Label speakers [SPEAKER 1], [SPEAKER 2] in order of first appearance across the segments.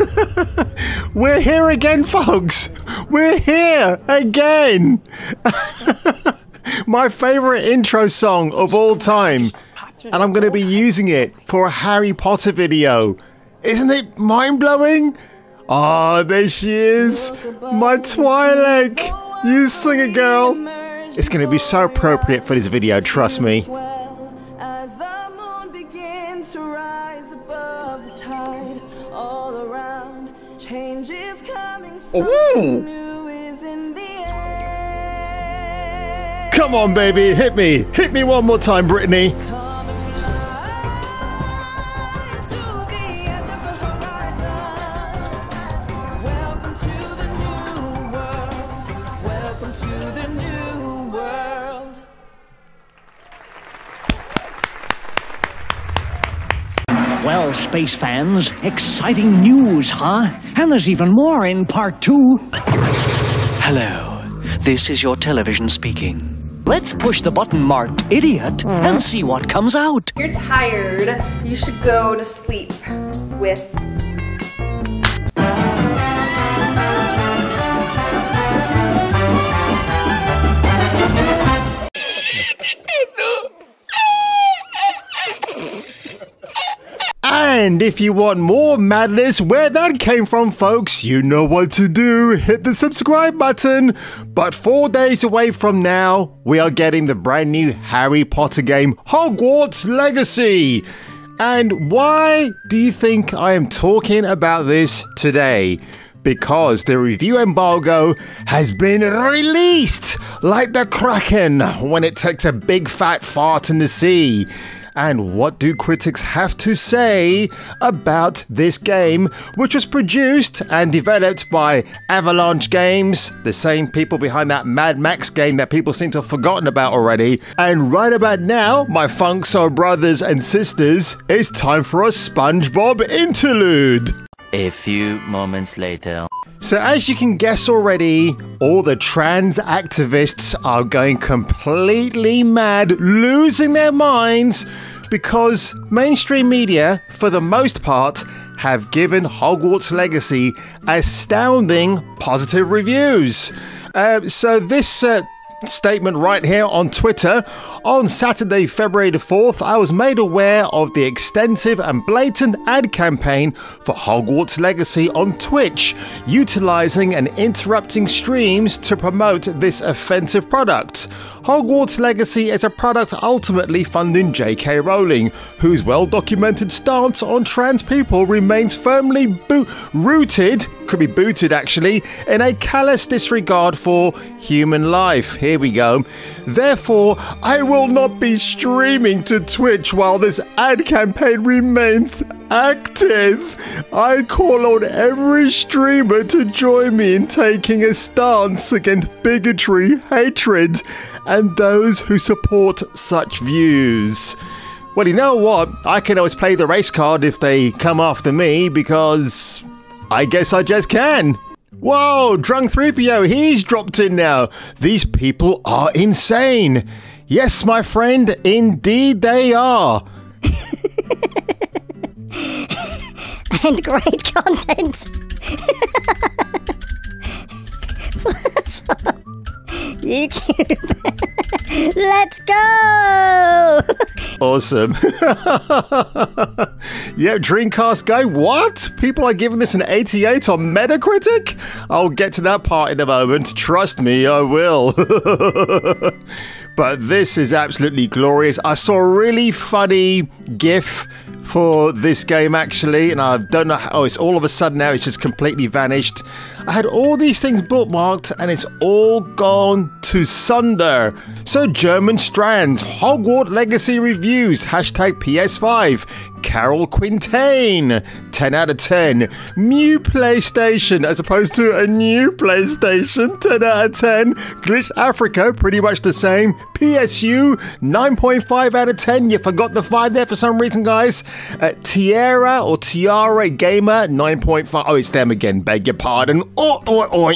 [SPEAKER 1] We're here again, folks. We're here again. My favorite intro song of all time. And I'm going to be using it for a Harry Potter video. Isn't it mind blowing? Oh, ah, there she is. My Twi'lek. You sing it, girl. It's going to be so appropriate for this video, trust me. Ooh. Come on, baby, hit me. Hit me one more time, Brittany.
[SPEAKER 2] Well, space fans, exciting news, huh? And there's even more in part two.
[SPEAKER 3] Hello, this is your television speaking.
[SPEAKER 2] Let's push the button marked idiot and see what comes out.
[SPEAKER 4] You're tired. You should go to sleep with
[SPEAKER 1] And if you want more madness where that came from, folks, you know what to do. Hit the subscribe button. But four days away from now, we are getting the brand new Harry Potter game, Hogwarts Legacy. And why do you think I am talking about this today? Because the review embargo has been released like the Kraken when it takes a big fat fart in the sea. And what do critics have to say about this game, which was produced and developed by Avalanche Games, the same people behind that Mad Max game that people seem to have forgotten about already? And right about now, my Funk Soul brothers and sisters, it's time for a SpongeBob interlude.
[SPEAKER 5] A few moments later.
[SPEAKER 1] So, as you can guess already, all the trans activists are going completely mad, losing their minds, because mainstream media, for the most part, have given Hogwarts Legacy astounding positive reviews. Uh, so, this uh, statement right here on Twitter. On Saturday, February the 4th, I was made aware of the extensive and blatant ad campaign for Hogwarts Legacy on Twitch, utilizing and interrupting streams to promote this offensive product. Hogwarts Legacy is a product ultimately funding J.K. Rowling, whose well documented stance on trans people remains firmly rooted, could be booted actually, in a callous disregard for human life. Here we go. Therefore, I will not be streaming to Twitch while this ad campaign remains active. I call on every streamer to join me in taking a stance against bigotry, hatred, and those who support such views. Well, you know what? I can always play the race card if they come after me because I guess I just can. Whoa, Drunk 3PO, he's dropped in now. These people are insane. Yes, my friend, indeed they are.
[SPEAKER 6] and great content. YouTube. Let's go!
[SPEAKER 1] Awesome. Yeah, Dreamcast guy. What? People are giving this an 88 on Metacritic? I'll get to that part in a moment. Trust me, I will. but this is absolutely glorious. I saw a really funny GIF for this game actually, and I don't know how oh, it's all of a sudden now it's just completely vanished. I had all these things bookmarked and it's all gone to sunder. So German Strands, Hogwarts Legacy Reviews, hashtag PS5, Carol Quintain, 10 out of 10. New PlayStation, as opposed to a new PlayStation, 10 out of 10. Glitch Africa, pretty much the same. PSU, 9.5 out of 10. You forgot the 5 there for some reason, guys. Uh, Tiara or Tiara Gamer, 9.5. Oh, it's them again, beg your pardon. Oh, oh, oh.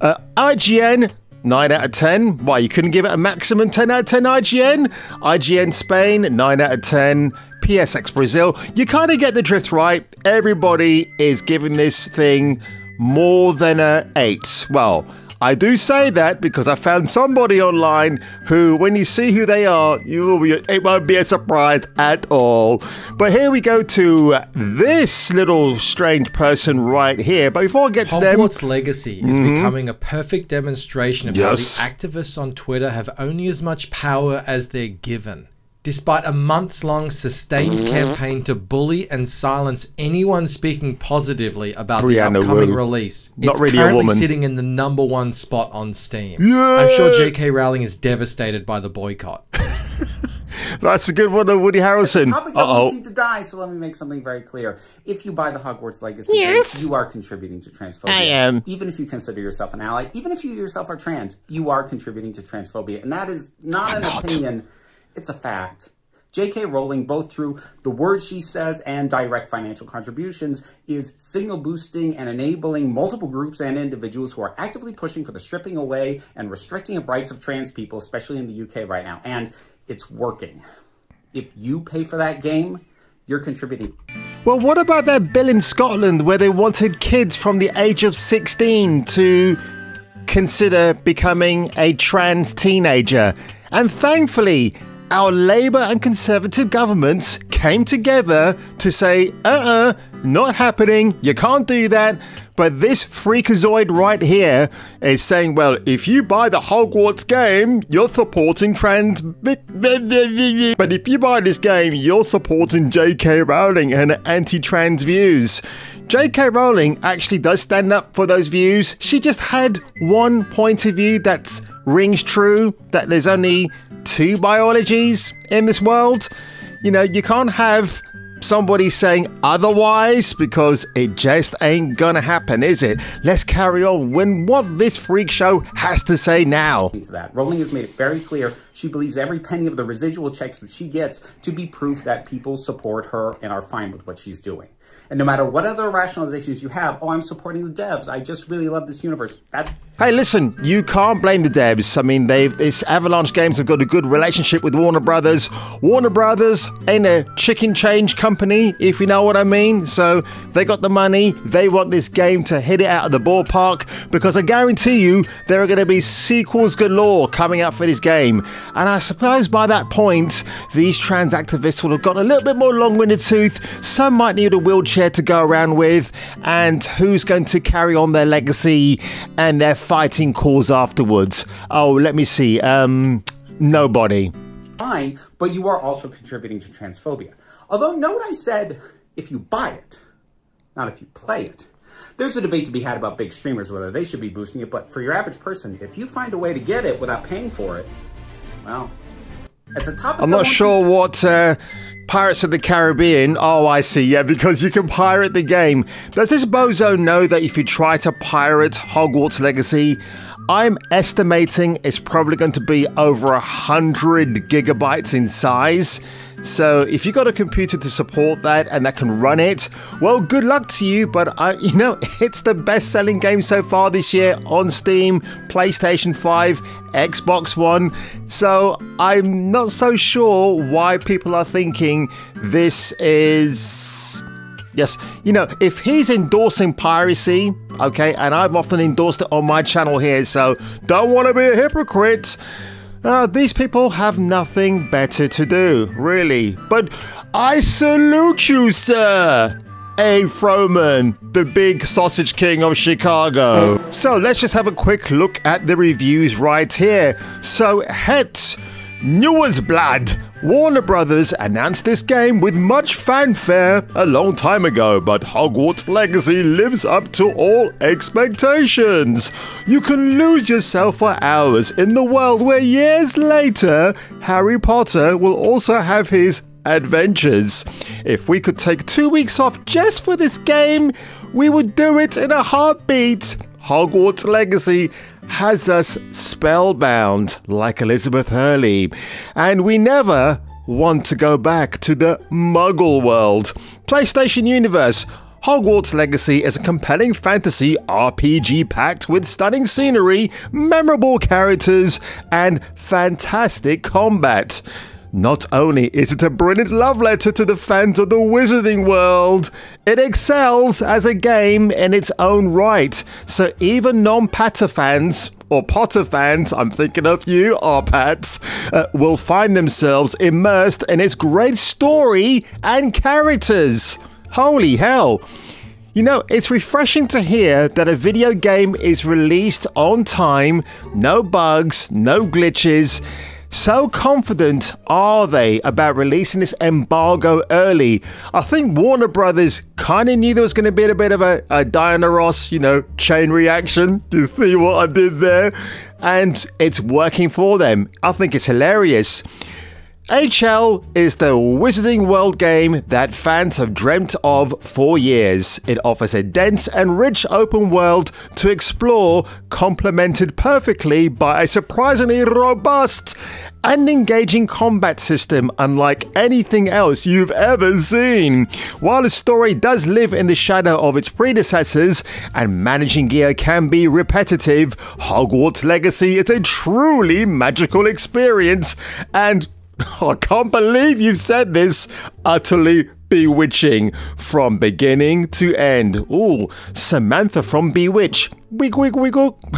[SPEAKER 1] Uh, IGN, 9 out of 10. Why, you couldn't give it a maximum 10 out of 10 IGN? IGN Spain, 9 out of 10. PSX Brazil. You kind of get the drift right. Everybody is giving this thing more than a 8. Well, I do say that because I found somebody online who, when you see who they are, you will be, it won't be a surprise at all. But here we go to this little strange person right here. But before I get to them,
[SPEAKER 7] Hogwarts Legacy is mm-hmm. becoming a perfect demonstration of
[SPEAKER 1] Yes.
[SPEAKER 7] how the activists on Twitter have only as much power as they're given. Despite a months long sustained campaign to bully and silence anyone speaking positively about
[SPEAKER 1] Brianna
[SPEAKER 7] the upcoming
[SPEAKER 1] Wu.
[SPEAKER 7] release,
[SPEAKER 1] Not
[SPEAKER 7] it's
[SPEAKER 1] really a
[SPEAKER 7] currently
[SPEAKER 1] woman.
[SPEAKER 7] sitting in the number one spot on Steam. I'm sure J.K. Rowling is devastated by the boycott.
[SPEAKER 1] that's a good one of Woody Harrelson.
[SPEAKER 8] topic
[SPEAKER 1] Uh
[SPEAKER 8] doesn't
[SPEAKER 1] oh.
[SPEAKER 8] seem to die, so let me make something very clear. If you buy the Hogwarts Legacy,
[SPEAKER 1] Yes.
[SPEAKER 8] game, you are contributing to transphobia.
[SPEAKER 1] I am.
[SPEAKER 8] Even if you consider yourself an ally, even if you yourself are trans, you are contributing to transphobia. And that is not an
[SPEAKER 1] not.
[SPEAKER 8] opinion, it's a fact. J.K. Rowling, both through the words she says and direct financial contributions, is signal boosting and enabling multiple groups and individuals who are actively pushing for the stripping away and restricting of rights of trans people, especially in the UK right now. And it's working. If you pay for that game, you're contributing.
[SPEAKER 1] Well, what about that bill in Scotland where they wanted kids from the age of 16 to consider becoming a trans teenager? And thankfully, our Labour and Conservative governments came together to say, uh uh, not happening, you can't do that. But this freakazoid right here is saying, well, if you buy the Hogwarts game, you're supporting trans. But if you buy this game, you're supporting J.K. Rowling and anti trans views. J.K. Rowling actually does stand up for those views. She just had one point of view that rings true that there's only two biologies in this world. You know, you can't have somebody saying otherwise because it just ain't gonna happen, is it? Let's carry on when what this freak show has to say now.
[SPEAKER 8] that. Rowling has made it very clear she believes every penny of the residual checks that she gets to be proof that people support her and are fine with what she's doing. And no matter what other rationalizations you have, oh, I'm supporting the devs. I just really love this universe. That's
[SPEAKER 1] Hey, listen, you can't blame the devs. I mean, they've this Avalanche Games have got a good relationship with Warner Brothers. Warner Brothers ain't a chicken change company, if you know what I mean. So they got the money. They want this game to hit it out of the ballpark because I guarantee you there are going to be sequels galore coming out for this game. And I suppose by that point, these trans activists will have got a little bit more long-winded tooth. Some might need a wheelchair to go around with, and who's going to carry on their legacy and their fighting cause afterwards? Oh, let me see. Um, nobody.
[SPEAKER 8] fine, but you are also contributing to transphobia. Although, note I said if you buy it, not if you play it. There's a debate to be had about big streamers, whether they should be boosting it, but for your average person, if you find a way to get it without paying for it, well, it's a topic.
[SPEAKER 1] I'm not sure what uh, Pirates of the Caribbean. Oh, I see. Yeah, because you can pirate the game. Does this bozo know that if you try to pirate Hogwarts Legacy, I'm estimating it's probably going to be over a hundred gigabytes in size. So if you got a computer to support that and that can run it, well, good luck to you. But I, you know, it's the best-selling game so far this year on Steam, PlayStation 5, Xbox One. So I'm not so sure why people are thinking this is. Yes, you know, if he's endorsing piracy, okay, and I've often endorsed it on my channel here, so don't want to be a hypocrite. Uh, these people have nothing better to do, really. But I salute you, sir. Abe Froman, the big sausage king of Chicago. So let's just have a quick look at the reviews right here. So, Het, Newers Blood. Warner Brothers announced this game with much fanfare a long time ago, but Hogwarts Legacy lives up to all expectations. You can lose yourself for hours in the world where years later, Harry Potter will also have his adventures. If we could take two weeks off just for this game, we would do it in a heartbeat. Hogwarts Legacy has us spellbound like Elizabeth Hurley, and we never want to go back to the Muggle world. PlayStation Universe. Hogwarts Legacy is a compelling fantasy RPG packed with stunning scenery, memorable characters, and fantastic combat. Not only is it a brilliant love letter to the fans of the Wizarding World, it excels as a game in its own right. So even non-Patter fans, or Potter fans, I'm thinking of you, Arpats, uh, will find themselves immersed in its great story and characters. Holy hell! You know, it's refreshing to hear that a video game is released on time, no bugs, no glitches. So confident are they about releasing this embargo early? I think Warner Brothers kind of knew there was going to be a bit of a, a Diana Ross, you know, chain reaction. Do you see what I did there? And it's working for them. I think it's hilarious. HL is the Wizarding World game that fans have dreamt of for years. It offers a dense and rich open world to explore, complemented perfectly by a surprisingly robust and engaging combat system unlike anything else you've ever seen. While the story does live in the shadow of its predecessors and managing gear can be repetitive, Hogwarts Legacy is a truly magical experience and I can't believe you said this. Utterly bewitching from beginning to end. Ooh, Samantha from Bewitch. Wig, wig, wiggle.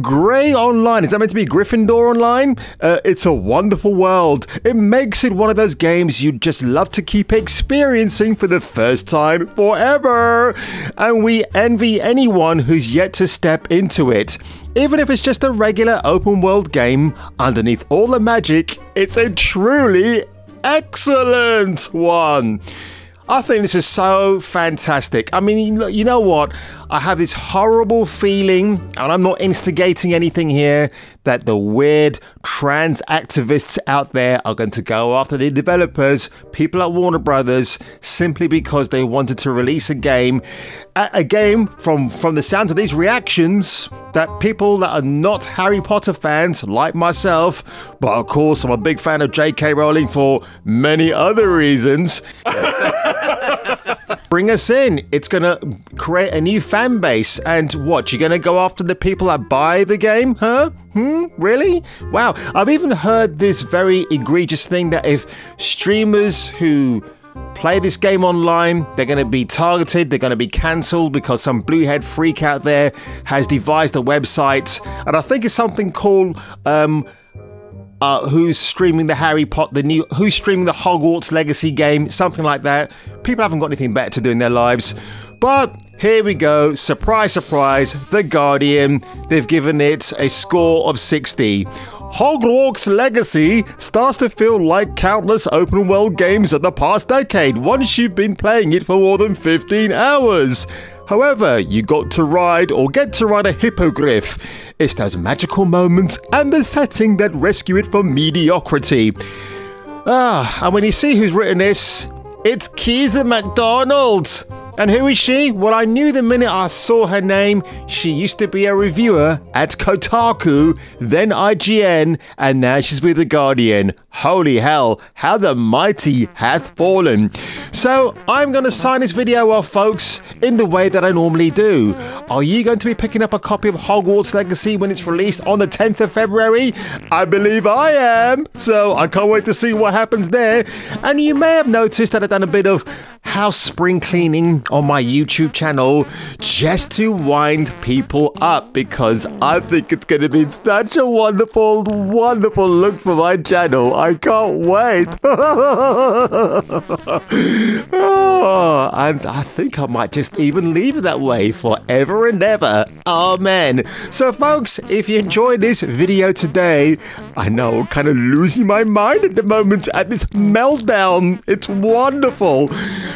[SPEAKER 1] Grey Online. Is that meant to be Gryffindor Online? Uh, it's a wonderful world. It makes it one of those games you'd just love to keep experiencing for the first time forever. And we envy anyone who's yet to step into it. Even if it's just a regular open world game, underneath all the magic, it's a truly excellent one. I think this is so fantastic. I mean, you know what? I have this horrible feeling, and I'm not instigating anything here, that the weird trans activists out there are going to go after the developers, people at Warner Brothers, simply because they wanted to release a game, a, game from from the sounds of these reactions that people that are not Harry Potter fans, like myself, but of course I'm a big fan of J.K. Rowling for many other reasons. Bring us in. It's going to create a new fan base. And what? You're going to go after the people that buy the game? Huh? Hmm? Really? Wow. I've even heard this very egregious thing that if streamers who play this game online, they're going to be targeted, they're going to be cancelled because some bluehead freak out there has devised a website. And I think it's something called. Um, uh, who's streaming the Harry Potter, the new, who's streaming the Hogwarts Legacy game, something like that. People haven't got anything better to do in their lives. But here we go, surprise, surprise, The Guardian. They've given it a score of 60. Hogwarts Legacy starts to feel like countless open world games of the past decade once you've been playing it for more than 15 hours. However, you got to ride or get to ride a hippogriff. It's those magical moments and the setting that rescue it from mediocrity. Ah, and when you see who's written this, it's Keza MacDonald. And who is she? Well, I knew the minute I saw her name. She used to be a reviewer at Kotaku, then IGN, and now she's with The Guardian. Holy hell, how the mighty hath fallen. So, I'm going to sign this video off, folks, in the way that I normally do. Are you going to be picking up a copy of Hogwarts Legacy when it's released on the 10th of February? I believe I am. So, I can't wait to see what happens there. And you may have noticed that I've done a bit of house spring cleaning on my YouTube channel just to wind people up because I think it's going to be such a wonderful, wonderful look for my channel. I can't wait. oh, and I think I might just even leave it that way forever and ever. Amen. So, folks, if you enjoyed this video today, I know I'm kind of losing my mind at the moment at this meltdown. It's wonderful.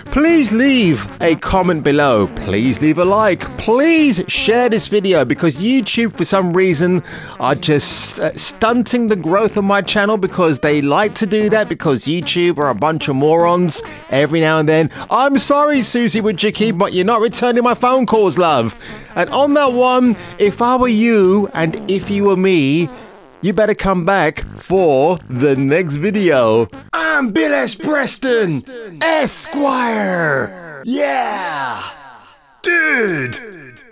[SPEAKER 1] Please leave a comment below. Please leave a like. Please share this video because YouTube, for some reason, are just uh, stunting the growth of my channel because they like to do that because YouTube are a bunch of morons every now and then. I'm sorry, Susie Wojcicki, but you're not returning my phone calls, love. And on that one, if I were you and if you were me, you better come back for the next video. I'm Bill S. Preston, Esquire. Yeah. Dude.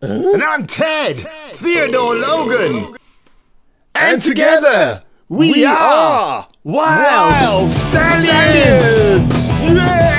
[SPEAKER 1] And I'm Ted, Theodore Logan. And together, we, are Wild, Stallions. Yeah.